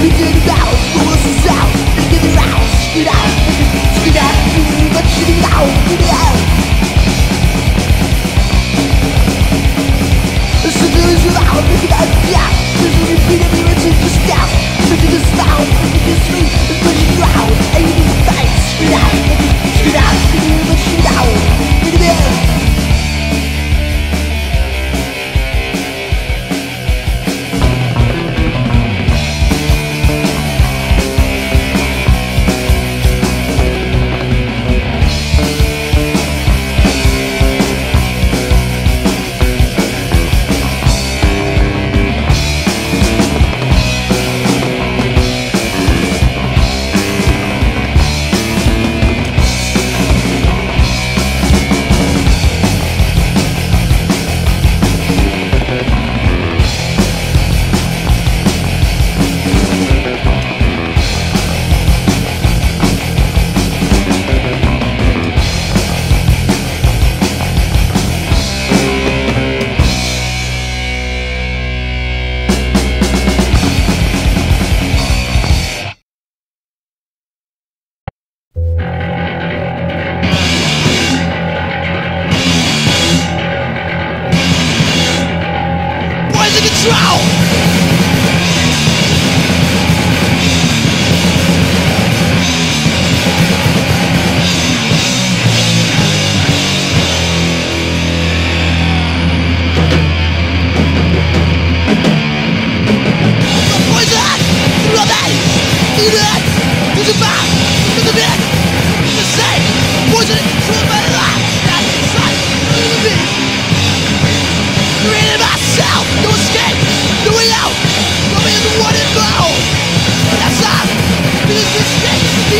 begin now. Ciao!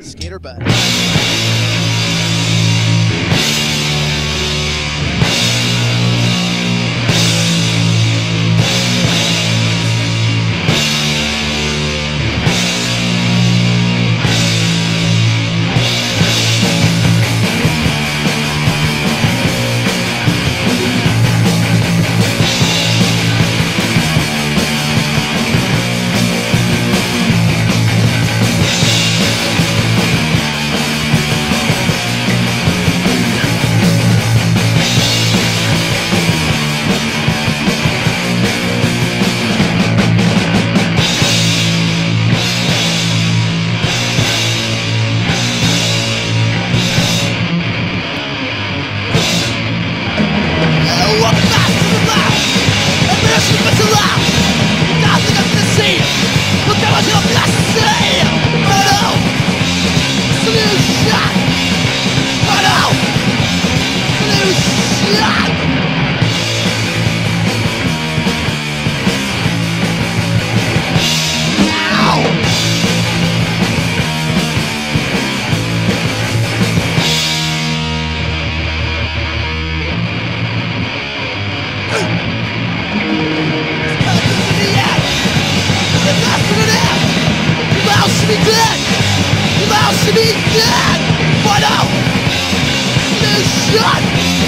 Skater butt. Be dead! But! Solution! But